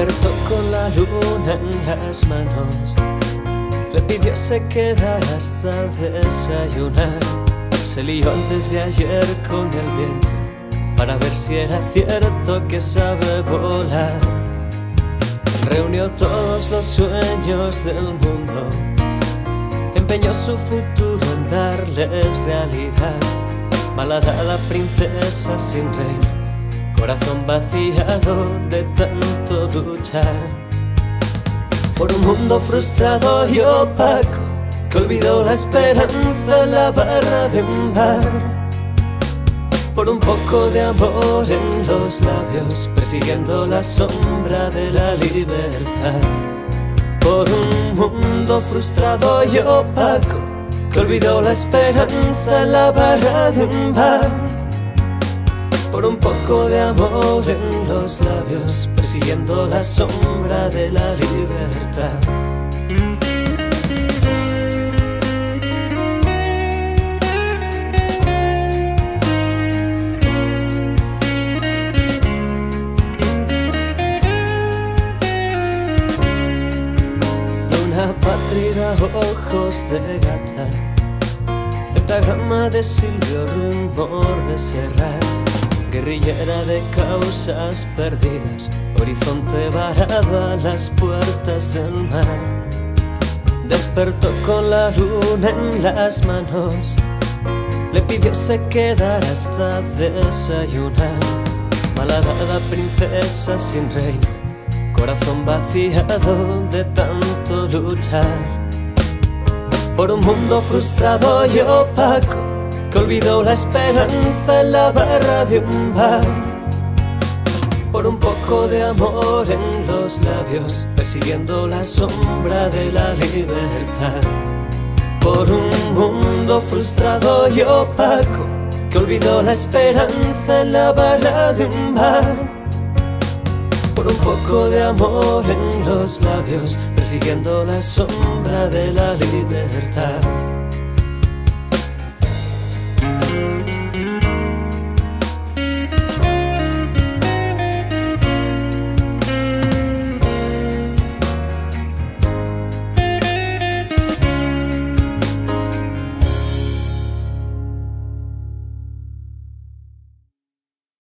Despertó con la luna en las manos. Le pidió se quedara hasta desayunar. Se lió antes de ayer con el viento para ver si era cierto que sabe volar. Reunió todos los sueños del mundo, empeñó su futuro en darles realidad. Malhadada princesa sin reino corazón vaciado de tanto luchar. Por un mundo frustrado y opaco, que olvidó la esperanza en la barra de un bar. Por un poco de amor en los labios, persiguiendo la sombra de la libertad. Por un mundo frustrado y opaco, que olvidó la esperanza en la barra de un bar por un poco de amor en los labios, persiguiendo la sombra de la libertad. Luna patrida, ojos de gata, pentagrama de Silvio, rumor de Serrat guerrillera de causas perdidas, horizonte varado a las puertas del mar. Despertó con la luna en las manos, le pidió se quedara hasta desayunar. Malhadada princesa sin reino, corazón vaciado de tanto luchar. Por un mundo frustrado y opaco que olvidó la esperanza en la barra de un bar. Por un poco de amor en los labios, persiguiendo la sombra de la libertad. Por un mundo frustrado y opaco, que olvidó la esperanza en la barra de un bar. Por un poco de amor en los labios, persiguiendo la sombra de la libertad.